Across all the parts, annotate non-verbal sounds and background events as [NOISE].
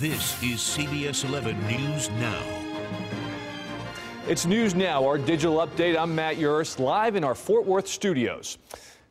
This is CBS 11 News Now. It's News Now, our digital update. I'm Matt Yurus, live in our Fort Worth studios.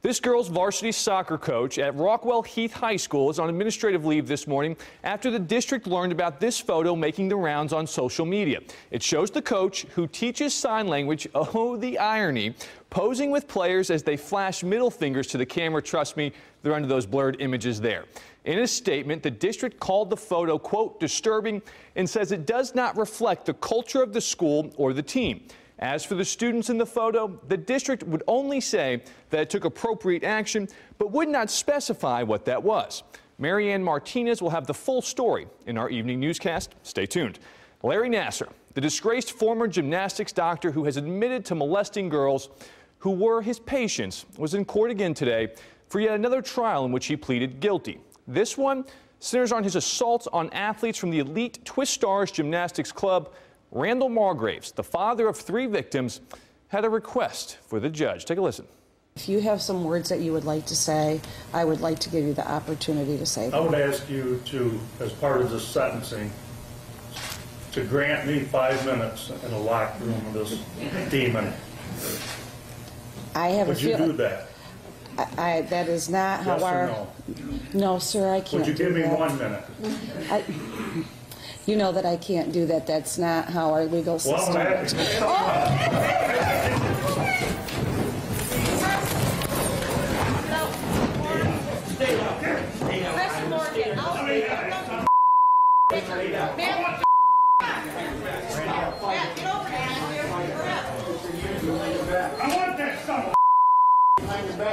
This girl's varsity soccer coach at Rockwall Heath High School is on administrative leave this morning after the district learned about this photo making the rounds on social media. It shows the coach, who teaches sign language, [LAUGHS] oh, the irony, posing with players as they flash middle fingers to the camera. Trust me, they're under those blurred images there. In a statement, the district called the photo, quote, disturbing and says it does not reflect the culture of the school or the team. As for the students in the photo, the district would only say that it took appropriate action, but would not specify what that was. Marianne Martinez will have the full story in our evening newscast. Stay tuned. Larry Nassar, the disgraced former gymnastics doctor who has admitted to molesting girls who were his patients, was in court again today for yet another trial in which he pleaded guilty. This one centers on his assaults on athletes from the elite Twistars Gymnastics Club Randall Margraves, the father of three victims, had a request for the judge. Take a listen. If you have some words that you would like to say, I would like to give you the opportunity to say them. I would ask you to, as part of this sentencing, to grant me five minutes in a locked room with this demon. I have a Would you do that? I, I- that is not how Yes or our. no? Sir, I can't Would you do give me that. one minute? I- You know that I can't do that. That's not how our legal Well, I'm system works. happy. Oh! [LAUGHS] I want that son of Give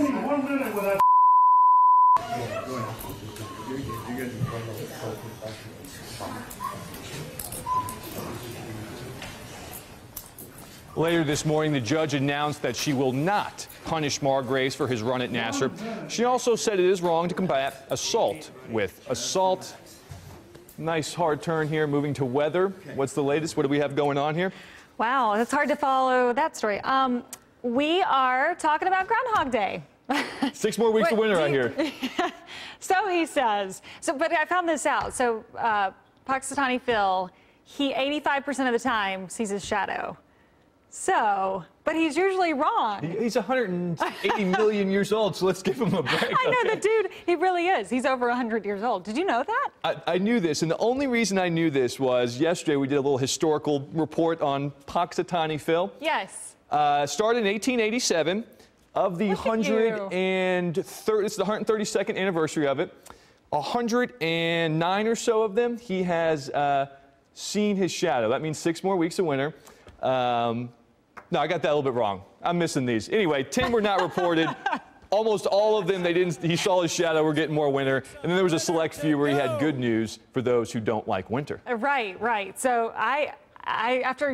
me one minute with that. Later this morning, the judge announced that she will not punish Margraves for his run at Nassar. She also said it is wrong to combat assault with assault. Nice hard turn here, moving to weather. What's the latest? What do we have going on here? Wow, it's hard to follow that story. Um, we are talking about Groundhog Day. [LAUGHS] Six more weeks What, winter out here. [LAUGHS] so he says. So, but I found this out. So, uh, Phil, he 85% of the time sees his shadow. So, but he's usually wrong. He's 180 [LAUGHS] million years old, so let's give him a break. I know okay? the dude. He really is. He's over 100 years old. Did you know that? I, I knew this, and the only reason I knew this was yesterday we did a little historical report on Punxsutawney Phil. Yes. Uh, started in 1887. Of the Look 130, it's the 132nd anniversary of it. 109 or so of them, he has uh, seen his shadow. That means six more weeks of winter. Um, no, I got that a little bit wrong. I'm missing these. Anyway, 10 were not reported. [LAUGHS] Almost all of them, they didn't. He saw his shadow. We're getting more winter, and then there was a select few where he had good news for those who don't like winter. Right, right. So I, I, after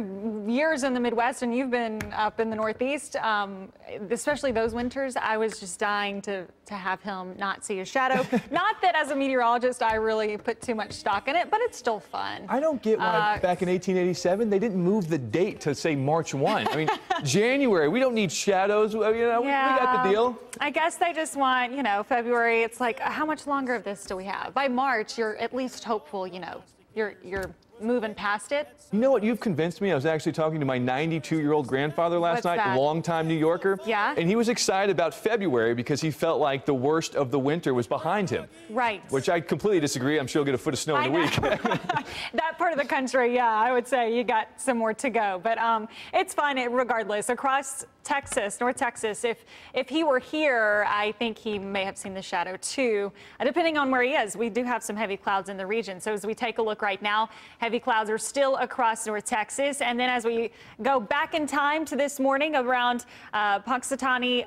years in the Midwest, and you've been up in the Northeast, um, especially those winters, I was just dying to, to have him not see his shadow. [LAUGHS] not that as a meteorologist I really put too much stock in it, but it's still fun. I don't get why Uh, back in 1887 they didn't move the date to say March 1. I mean, [LAUGHS] January. We don't need shadows. You know, we- we got the deal. I guess they just want, you know, February. It's like, how much longer of this do we have? By March, you're at least hopeful. You know, you're you're moving past it. You know what? You've convinced me. I was actually talking to my 92-year-old grandfather last What's night, that? longtime New Yorker. Yeah? And he was excited about February because he felt like the worst of the winter was behind him. Right. Which I completely disagree. I'm sure he'll get a foot of snow I in a know. week. [LAUGHS] [LAUGHS] that part of the country, yeah, I would say you got some more to go. But um, it's fine regardless. Across Texas, North Texas, if if he were here, I think he may have seen the shadow too. Uh, depending on where he is, we do have some heavy clouds in the region. So as we take a look right now, heavy clouds are still across North Texas. And then as we go back in time to this morning around uh, Punxsutawney,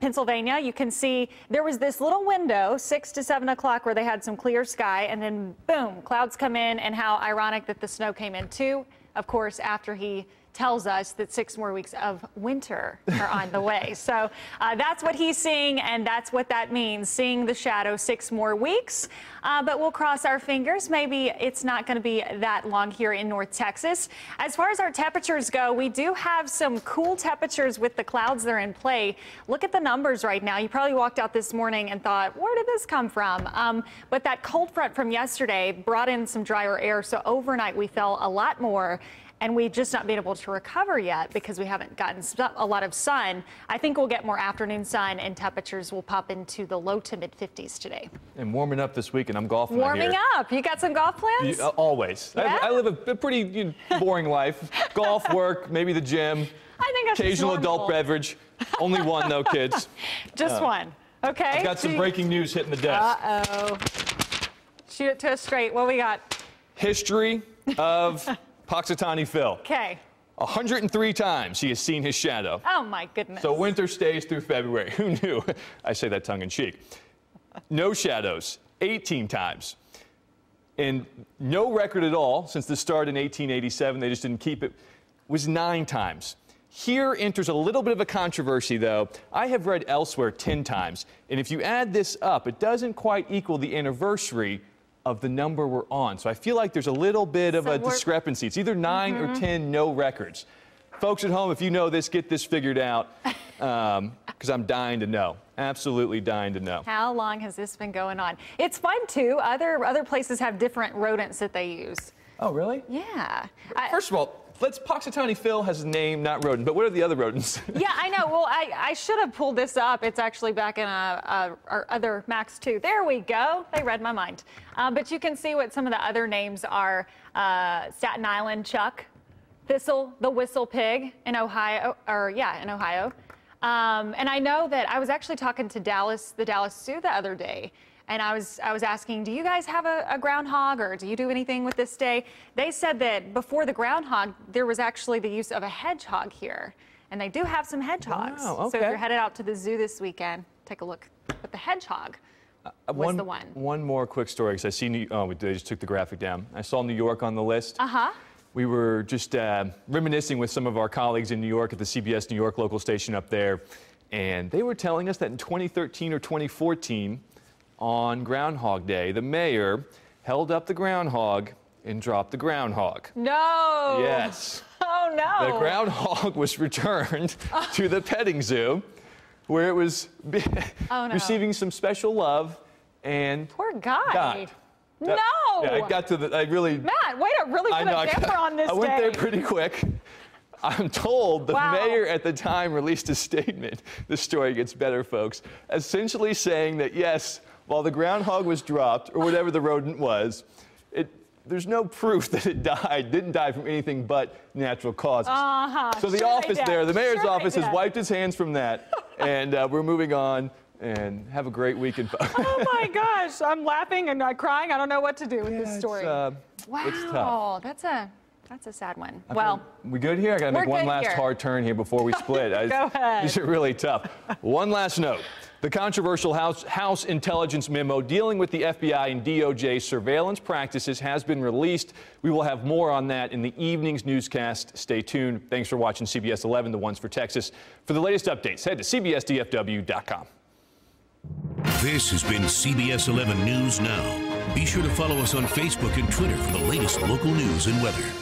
Pennsylvania, you can see there was this little window, 6 to 7 o'clock, where they had some clear sky, and then boom, clouds come in, and how ironic that the snow came in too, of course, after he tells us that six more weeks of winter are on the way. [LAUGHS] So uh, that's what he's seeing, and that's what that means seeing the shadow six more weeks. Uh, but we'll cross our fingers. Maybe it's not going to be that long here in North Texas. As far as our temperatures go, we do have some cool temperatures with the clouds that are in play. Look at the numbers right now. You probably walked out this morning and thought, where did this come from? Um, but that cold front from yesterday brought in some drier air. So overnight, we fell a lot more and we've just not been able to recover yet because we haven't gotten a lot of sun. I think we'll get more afternoon sun and temperatures will pop into the low to mid 50s today. And warming up this week, and I'm golfing. Warming up. You got some golf plans? You, uh, always. Yeah? I, I, live a, a pretty you know, boring life. golf, [LAUGHS] work, maybe the gym. I think occasional adult beverage. Only one though, kids. [LAUGHS] Just uh, one. Okay. I've got some breaking news hitting the desk. Uh oh. Shoot it to us straight. What we got? History of [LAUGHS] Punxsutawney Phil. Okay. 103 times he has seen his shadow. Oh, my goodness. So winter stays through February. [LAUGHS] Who knew? I say that tongue in cheek. No shadows, 18 times. And no record at all since the start in 1887, they just didn't keep it, was nine times. Here enters a little bit of a controversy, though. I have read elsewhere 10 times. And if you add this up, it doesn't quite equal the anniversary of the number we're on. So I feel like there's a little bit of so a discrepancy. It's either 9 mm-hmm. or 10 no records. Folks at home, if you know this, get this figured out because [LAUGHS] um, I'm dying to know. Absolutely dying to know. How long has this been going on? It's fun too. Other other places have different rodents that they use. Oh, really? Yeah. First of all, let's Punxsutawney Phil has a name, not rodent, but what are the other rodents? [LAUGHS] yeah, I know. Well, I, I should have pulled this up. It's actually back in a, a, our other Max 2. There we go. They read my mind. Uh, but you can see what some of the other names are. Uh, Staten Island Chuck, Thistle, the Whistle Pig in Ohio, or yeah, in Ohio. Um, and I know that I was actually talking to Dallas, the Dallas Zoo the other day, and I was I was asking, do you guys have a, a, groundhog or do you do anything with this day? They said that before the groundhog, there was actually the use of a hedgehog here, and they do have some hedgehogs. Wow, okay. So if you're headed out to the zoo this weekend, take a look at the hedgehog. Uh, was one, the one. One more quick story because I see New, oh, they just took the graphic down. I saw New York on the list. Uh huh. We were just uh, reminiscing with some of our colleagues in New York at the CBS New York local station up there, and they were telling us that in 2013 or 2014 on Groundhog Day, the mayor held up the groundhog and dropped the groundhog. No. Yes. [LAUGHS] Oh, no. The groundhog was returned [LAUGHS] oh. to the petting zoo where it was oh, no. [LAUGHS] receiving some special love and poor guy died. No. Yeah, I got to the. I really. Matt, wait to really put I a damper on this I went day. there pretty quick. I'm told the wow. mayor at the time released a statement. The story gets better, folks. Essentially saying that yes, while the groundhog was dropped, or whatever the rodent was, it, there's no proof [LAUGHS] that it died, didn't die from anything but natural causes. Uh-huh. So the sure office there, the mayor's sure office, has wiped his hands from that, [LAUGHS] and uh, we're moving on. And have a great weekend. oh [LAUGHS] my gosh, I'm laughing and I'm crying. I don't know what to do with yeah, this story. Uh, wow, that's a that's a sad one. I well, we good here? I got to make one last here. hard turn here before we split. Go ahead. These are really tough. one last note. The controversial House, House intelligence memo dealing with the FBI and DOJ surveillance practices has been released. We will have more on that in the evening's newscast. Stay tuned. Thanks for watching CBS 11, the ones for Texas. For the latest updates, head to CBSDFW.com. This has been CBS 11 News Now. Be sure to follow us on Facebook and Twitter for the latest local news and weather.